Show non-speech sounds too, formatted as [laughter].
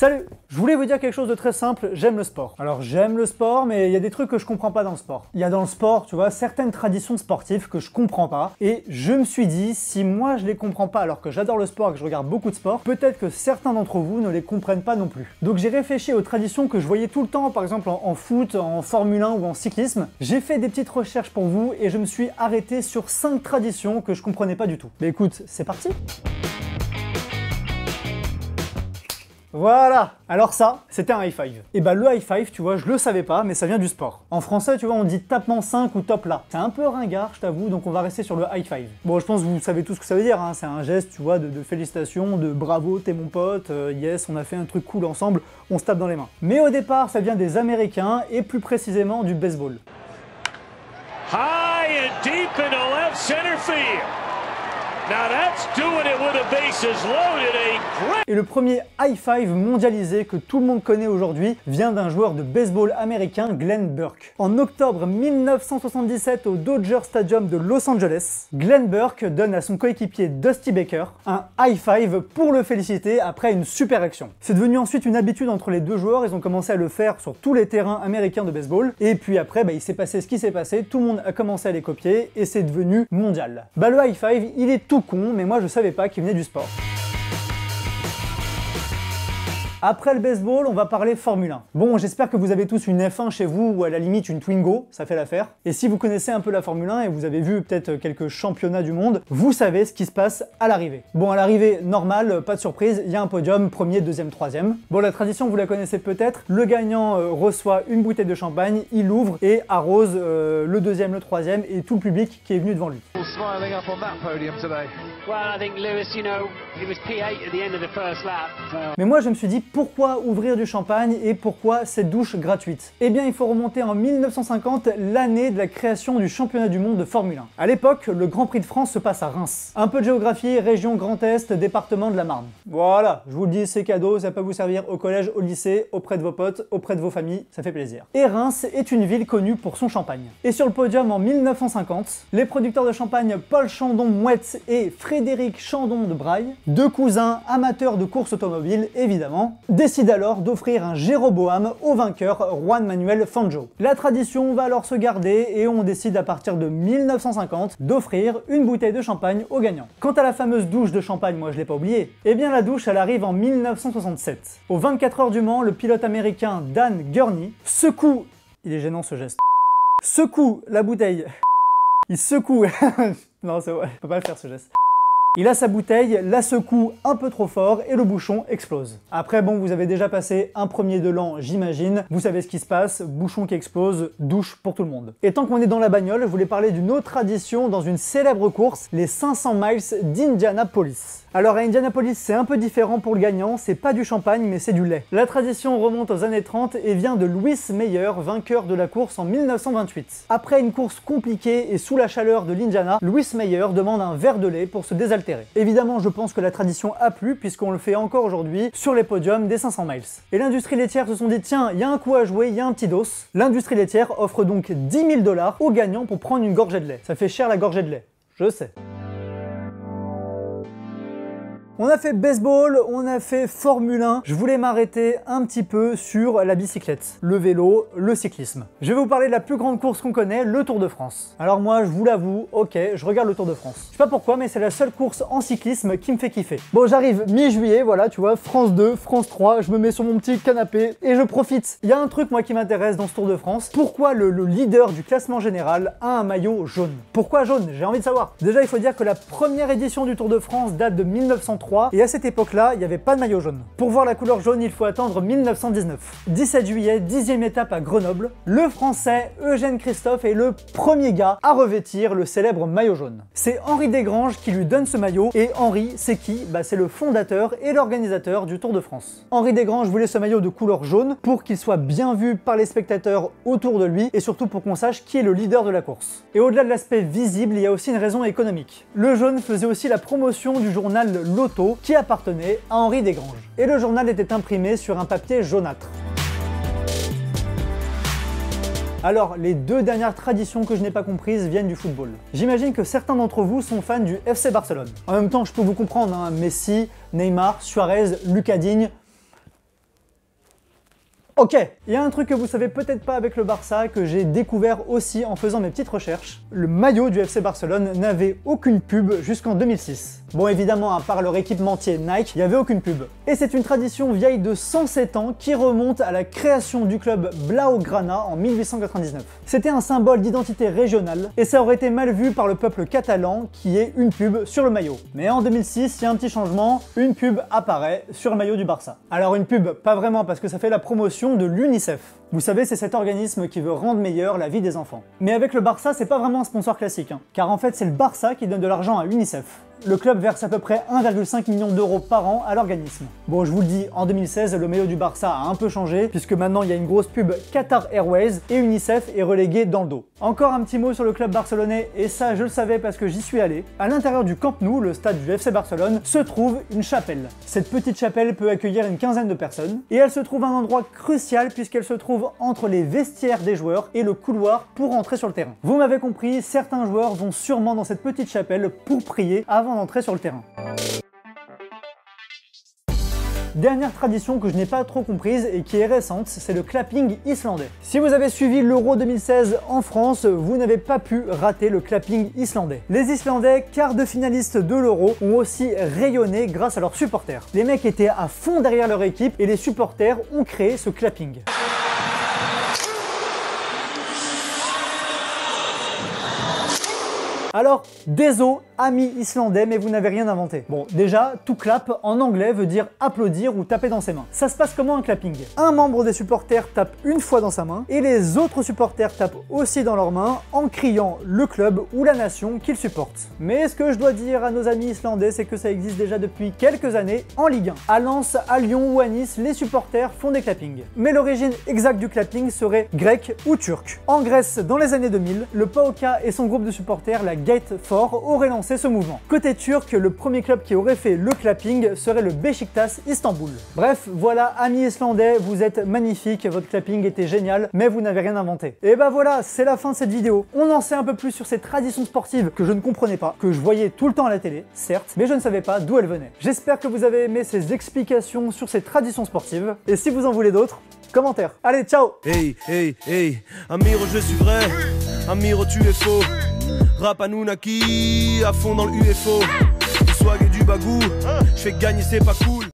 Salut Je voulais vous dire quelque chose de très simple, j'aime le sport. Alors j'aime le sport, mais il y a des trucs que je comprends pas dans le sport. Il y a dans le sport, tu vois, certaines traditions sportives que je comprends pas, et je me suis dit, si moi je les comprends pas alors que j'adore le sport et que je regarde beaucoup de sport, peut-être que certains d'entre vous ne les comprennent pas non plus. Donc j'ai réfléchi aux traditions que je voyais tout le temps, par exemple en, foot, en Formule 1 ou en cyclisme. J'ai fait des petites recherches pour vous et je me suis arrêté sur 5 traditions que je comprenais pas du tout. Mais écoute, c'est parti voilà Alors ça, c'était un high five. Et bah le high five, tu vois, je le savais pas, mais ça vient du sport. En français, tu vois, on dit tapement 5 ou top là. C'est un peu ringard, je t'avoue, donc on va rester sur le high five. Bon, je pense que vous savez tout ce que ça veut dire, hein. c'est un geste, tu vois, de, de félicitations, de bravo, t'es mon pote, euh, yes, on a fait un truc cool ensemble, on se tape dans les mains. Mais au départ, ça vient des Américains, et plus précisément du baseball. High and deep into left center field. Et le premier high five mondialisé que tout le monde connaît aujourd'hui vient d'un joueur de baseball américain, Glenn Burke. En octobre 1977 au Dodger Stadium de Los Angeles, Glenn Burke donne à son coéquipier Dusty Baker un high five pour le féliciter après une super action. C'est devenu ensuite une habitude entre les deux joueurs, ils ont commencé à le faire sur tous les terrains américains de baseball, et puis après bah, il s'est passé ce qui s'est passé, tout le monde a commencé à les copier, et c'est devenu mondial. Bah le high five, il est tout con, mais moi je savais pas qu'il venait du sport. Après le baseball, on va parler Formule 1. Bon, j'espère que vous avez tous une F1 chez vous ou à la limite une Twingo, ça fait l'affaire. Et si vous connaissez un peu la Formule 1 et vous avez vu peut-être quelques championnats du monde, vous savez ce qui se passe à l'arrivée. Bon, à l'arrivée, normal, pas de surprise, il y a un podium, premier, deuxième, troisième. Bon, la tradition, vous la connaissez peut-être. Le gagnant euh, reçoit une bouteille de champagne, il l'ouvre et arrose euh, le deuxième, le troisième et tout le public qui est venu devant lui. smiling up on that podium today. Well, I think Lewis, you know, he was P8 at the end of the first lap. So Mais moi, je me suis dit pourquoi ouvrir du champagne et pourquoi cette douche gratuite Eh bien, il faut remonter en 1950, l'année de la création du championnat du monde de Formule 1. À l'époque, le Grand Prix de France se passe à Reims. Un peu de géographie, région Grand Est, département de la Marne. Voilà, je vous le dis, c'est cadeau, ça peut vous servir au collège, au lycée, auprès de vos potes, auprès de vos familles, ça fait plaisir. Et Reims est une ville connue pour son champagne. Et sur le podium en 1950, les producteurs de champagne Paul Chandon Mouette et Frédéric Chandon de Braille, deux cousins amateurs de course automobile évidemment, décident alors d'offrir un Jéroboam au vainqueur Juan Manuel Fangio. La tradition va alors se garder et on décide à partir de 1950 d'offrir une bouteille de champagne au gagnant. Quant à la fameuse douche de champagne, moi je l'ai pas oublié, eh bien la douche elle arrive en 1967. Aux 24 heures du Mans, le pilote américain Dan Gurney secoue, il est gênant ce geste, secoue la bouteille il secoue. [laughs] non, c'est vrai, je peux pas le faire ce geste. Il a sa bouteille, la secoue un peu trop fort et le bouchon explose. Après, bon, vous avez déjà passé un premier de l'an, j'imagine. Vous savez ce qui se passe, bouchon qui explose, douche pour tout le monde. Et tant qu'on est dans la bagnole, je voulais parler d'une autre tradition dans une célèbre course, les 500 miles d'Indianapolis. Alors à Indianapolis, c'est un peu différent pour le gagnant, c'est pas du champagne mais c'est du lait. La tradition remonte aux années 30 et vient de Louis Meyer, vainqueur de la course en 1928. Après une course compliquée et sous la chaleur de l'Indiana, Louis Meyer demande un verre de lait pour se désaltérer. Évidemment, je pense que la tradition a plu puisqu'on le fait encore aujourd'hui sur les podiums des 500 miles. Et l'industrie laitière se sont dit tiens, il y a un coup à jouer, il y a un petit dos. L'industrie laitière offre donc 10 000 dollars aux gagnants pour prendre une gorgée de lait. Ça fait cher la gorgée de lait, je sais. On a fait baseball, on a fait Formule 1. Je voulais m'arrêter un petit peu sur la bicyclette, le vélo, le cyclisme. Je vais vous parler de la plus grande course qu'on connaît, le Tour de France. Alors moi, je vous l'avoue, ok, je regarde le Tour de France. Je sais pas pourquoi, mais c'est la seule course en cyclisme qui me fait kiffer. Bon, j'arrive mi-juillet, voilà, tu vois, France 2, France 3, je me mets sur mon petit canapé et je profite. Il y a un truc, moi, qui m'intéresse dans ce Tour de France. Pourquoi le, le leader du classement général a un maillot jaune? Pourquoi jaune? J'ai envie de savoir. Déjà, il faut dire que la première édition du Tour de France date de 1903 et à cette époque-là, il n'y avait pas de maillot jaune. Pour voir la couleur jaune, il faut attendre 1919. 17 juillet, 10e étape à Grenoble, le français Eugène Christophe est le premier gars à revêtir le célèbre maillot jaune. C'est Henri Desgranges qui lui donne ce maillot et Henri, c'est qui? Bah c'est le fondateur et l'organisateur du Tour de France. Henri Desgranges voulait ce maillot de couleur jaune pour qu'il soit bien vu par les spectateurs autour de lui et surtout pour qu'on sache qui est le leader de la course. Et au-delà de l'aspect visible, il y a aussi une raison économique. Le jaune faisait aussi la promotion du journal Qui appartenait à Henri Desgranges. Et le journal était imprimé sur un papier jaunâtre. Alors, les deux dernières traditions que je n'ai pas comprises viennent du football. J'imagine que certains d'entre vous sont fans du FC Barcelone. En même temps, je peux vous comprendre, hein, Messi, Neymar, Suarez, Lucas Digne, Ok, il y a un truc que vous savez peut-être pas avec le Barça que j'ai découvert aussi en faisant mes petites recherches. Le maillot du FC Barcelone n'avait aucune pub jusqu'en 2006. Bon évidemment, à part leur équipementier Nike, il n'y avait aucune pub. Et c'est une tradition vieille de 107 ans qui remonte à la création du club Blaugrana en 1899. C'était un symbole d'identité régionale et ça aurait été mal vu par le peuple catalan qui est une pub sur le maillot. Mais en 2006, il y a un petit changement, une pub apparaît sur le maillot du Barça. Alors une pub, pas vraiment parce que ça fait la promotion de l'UNICEF. Vous savez, c'est cet organisme qui veut rendre meilleure la vie des enfants. Mais avec le Barça, c'est pas vraiment un sponsor classique, hein, car en fait, c'est le Barça qui donne de l'argent à l'UNICEF le club verse à peu près 1,5 million d'euros par an à l'organisme. Bon, je vous le dis, en 2016, le maillot du Barça a un peu changé, puisque maintenant il y a une grosse pub Qatar Airways et UNICEF est relégué dans le dos. Encore un petit mot sur le club barcelonais, et ça je le savais parce que j'y suis allé. À l'intérieur du Camp Nou, le stade du FC Barcelone, se trouve une chapelle. Cette petite chapelle peut accueillir une quinzaine de personnes, et elle se trouve à un endroit crucial puisqu'elle se trouve entre les vestiaires des joueurs et le couloir pour entrer sur le terrain. Vous m'avez compris, certains joueurs vont sûrement dans cette petite chapelle pour prier avant d'entrer sur le terrain. Dernière tradition que je n'ai pas trop comprise et qui est récente, c'est le clapping islandais. Si vous avez suivi l'Euro 2016 en France, vous n'avez pas pu rater le clapping islandais. Les Islandais, quart de finalistes de l'Euro, ont aussi rayonné grâce à leurs supporters. Les mecs étaient à fond derrière leur équipe et les supporters ont créé ce clapping. Alors, désolé, amis islandais, mais vous n'avez rien inventé. Bon, déjà, tout clap en anglais veut dire applaudir ou taper dans ses mains. Ça se passe comment un clapping? Un membre des supporters tape une fois dans sa main et les autres supporters tapent aussi dans leurs mains en criant le club ou la nation qu'ils supportent. Mais ce que je dois dire à nos amis islandais, c'est que ça existe déjà depuis quelques années en Ligue 1. À Lens, à Lyon ou à Nice, les supporters font des clappings. Mais l'origine exacte du clapping serait grec ou turc. En Grèce, dans les années 2000, le PAOK et son groupe de supporters, la Gate Fort aurait lancé ce mouvement. Côté turc, le premier club qui aurait fait le clapping serait le Beşiktaş Istanbul. Bref, voilà, amis islandais, vous êtes magnifiques, votre clapping était génial, mais vous n'avez rien inventé. Et bah voilà, c'est la fin de cette vidéo. On en sait un peu plus sur ces traditions sportives que je ne comprenais pas, que je voyais tout le temps à la télé, certes, mais je ne savais pas d'où elles venaient. J'espère que vous avez aimé ces explications sur ces traditions sportives, et si vous en voulez d'autres, commentaires. Allez, ciao Hey, hey, hey, Amiro, je suis vrai, Amiro, tu es faux. Rap Anunnaki, à fond dans le UFO. Du swag et du bagou, je fais gagner, c'est pas cool.